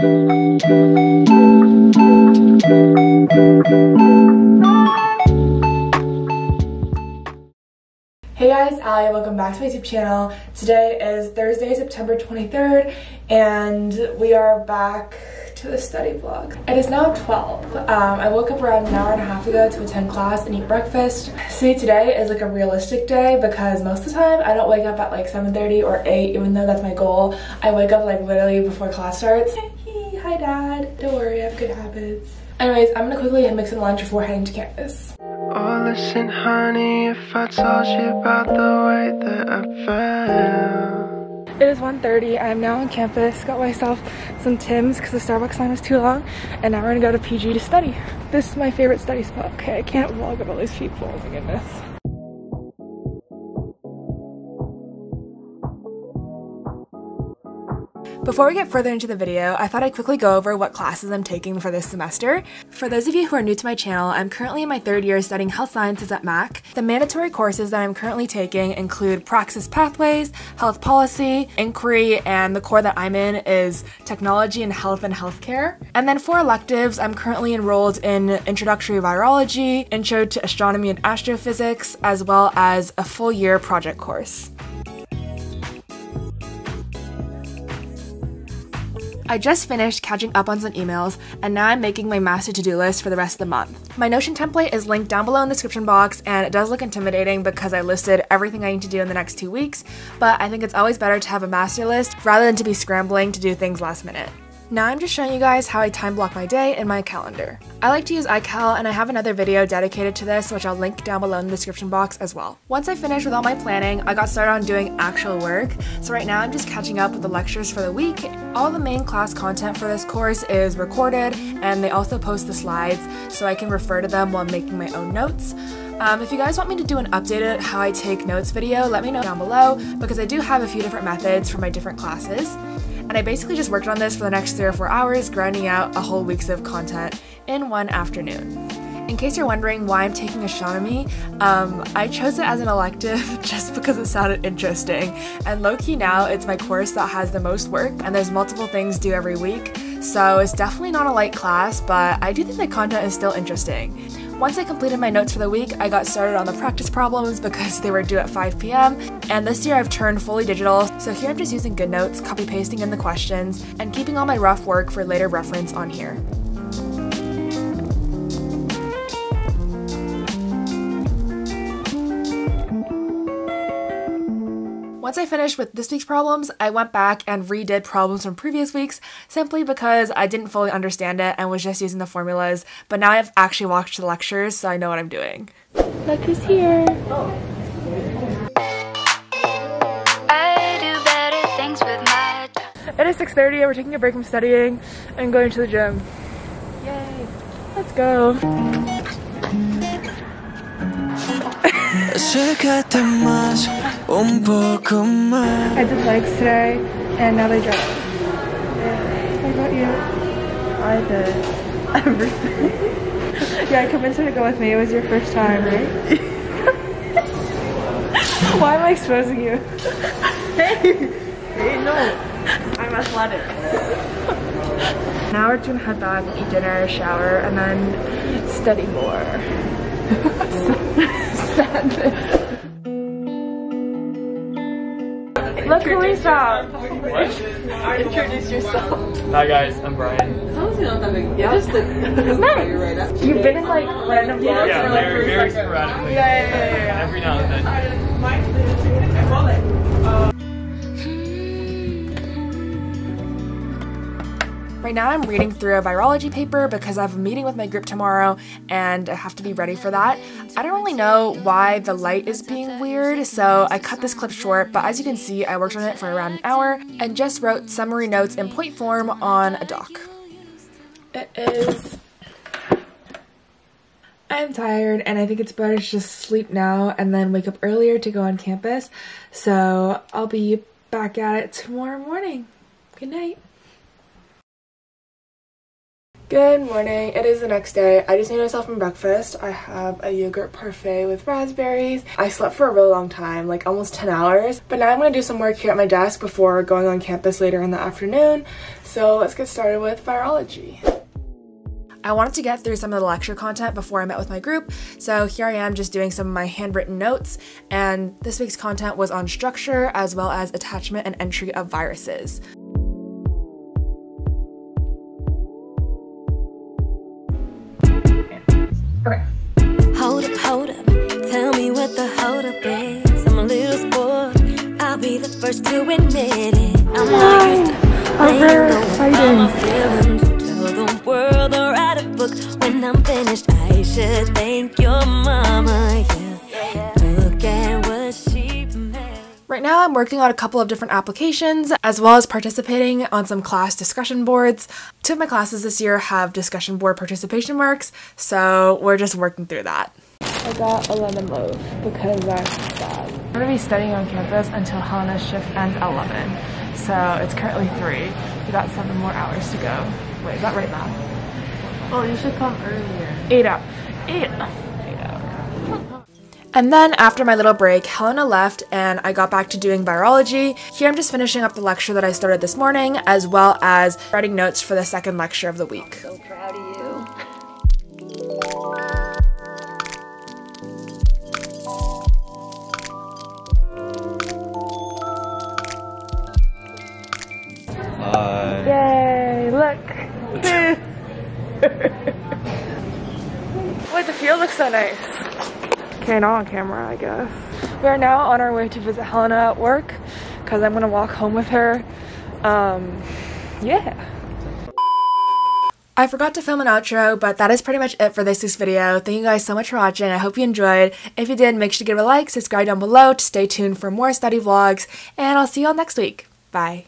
Hey guys, Allie, welcome back to my YouTube channel. Today is Thursday, September 23rd, and we are back to the study vlog. It is now 12. Um, I woke up around an hour and a half ago to attend class and eat breakfast. See, today is like a realistic day because most of the time I don't wake up at like 7.30 or 8, even though that's my goal. I wake up like literally before class starts. Hi dad, don't worry, I have good habits. Anyways, I'm gonna quickly make some lunch before heading to campus. Oh, listen, honey, if I told you about the way that I felt. It is 1.30. I'm now on campus. Got myself some Tim's because the Starbucks line was too long. And now we're gonna go to PG to study. This is my favorite study spot. Okay, I can't vlog with all these people. Oh my goodness. Before we get further into the video, I thought I'd quickly go over what classes I'm taking for this semester. For those of you who are new to my channel, I'm currently in my third year studying health sciences at Mac. The mandatory courses that I'm currently taking include Praxis Pathways, Health Policy, Inquiry, and the core that I'm in is Technology and Health and Healthcare. And then for electives, I'm currently enrolled in Introductory Virology, Intro to Astronomy and Astrophysics, as well as a full year project course. I just finished catching up on some emails, and now I'm making my master to do list for the rest of the month. My Notion template is linked down below in the description box, and it does look intimidating because I listed everything I need to do in the next two weeks, but I think it's always better to have a master list rather than to be scrambling to do things last minute. Now I'm just showing you guys how I time block my day in my calendar. I like to use iCal and I have another video dedicated to this which I'll link down below in the description box as well. Once I finished with all my planning, I got started on doing actual work, so right now I'm just catching up with the lectures for the week. All the main class content for this course is recorded and they also post the slides so I can refer to them while making my own notes. Um, if you guys want me to do an updated how I take notes video, let me know down below because I do have a few different methods for my different classes and I basically just worked on this for the next three or four hours, grinding out a whole week's of content in one afternoon. In case you're wondering why I'm taking astronomy, um, I chose it as an elective just because it sounded interesting. And low-key now, it's my course that has the most work and there's multiple things due every week. So it's definitely not a light class, but I do think the content is still interesting. Once I completed my notes for the week, I got started on the practice problems because they were due at 5 p.m. And this year I've turned fully digital, so here I'm just using GoodNotes, copy pasting in the questions, and keeping all my rough work for later reference on here. Once I finished with this week's problems, I went back and redid problems from previous weeks simply because I didn't fully understand it and was just using the formulas, but now I've actually watched the lectures so I know what I'm doing. Look who's here! It is 6.30 and we're taking a break from studying and going to the gym. Yay! Let's go! I did legs today and now they drop. What about you? I did everything. Yeah, I convinced her to go with me. It was your first time, right? Why am I exposing you? hey, hey, no, I'm athletic. Now we're gonna head back, eat dinner, shower, and then study more. Sadness. Look who we found. Introduce yourself. Hi guys, I'm Brian. Just the, Nice. You've been in like random vlogs Yeah, for like very, three very seconds. sporadically. Yeah, yeah, yeah, yeah. Every now and then. Right now I'm reading through a virology paper because I have a meeting with my group tomorrow and I have to be ready for that. I don't really know why the light is being weird, so I cut this clip short, but as you can see, I worked on it for around an hour and just wrote summary notes in point form on a doc. It is I'm tired and I think it's better to just sleep now and then wake up earlier to go on campus. So I'll be back at it tomorrow morning. Good night. Good morning. It is the next day. I just made myself some breakfast. I have a yogurt parfait with raspberries. I slept for a really long time, like almost 10 hours. But now I'm going to do some work here at my desk before going on campus later in the afternoon. So let's get started with virology. I wanted to get through some of the lecture content before I met with my group, so here I am just doing some of my handwritten notes, and this week's content was on structure as well as attachment and entry of viruses. Okay. Hold up, hold up. Tell me what the hold up is. I'm a little spoiled. I'll be the first to admit it. I'm not used to all my feelings. Tell the world or write a book when I'm finished. I should thank your mama. Yeah. Right now, I'm working on a couple of different applications as well as participating on some class discussion boards. Two of my classes this year have discussion board participation marks, so we're just working through that. I got a lemon loaf because I'm sad. I'm gonna be studying on campus until Helena's shift ends at 11, so it's currently 3. We got 7 more hours to go. Wait, is that right now? Oh, you should come earlier. 8 up. 8. 8 hours. And then after my little break, Helena left and I got back to doing virology. Here I'm just finishing up the lecture that I started this morning, as well as writing notes for the second lecture of the week. So proud of you. Uh, Yay, look. Wait, the field looks so nice. Okay, not on camera, I guess. We are now on our way to visit Helena at work because I'm gonna walk home with her. Um, yeah. I forgot to film an outro, but that is pretty much it for this week's video. Thank you guys so much for watching. I hope you enjoyed. If you did, make sure to give it a like, subscribe down below to stay tuned for more study vlogs, and I'll see you all next week. Bye.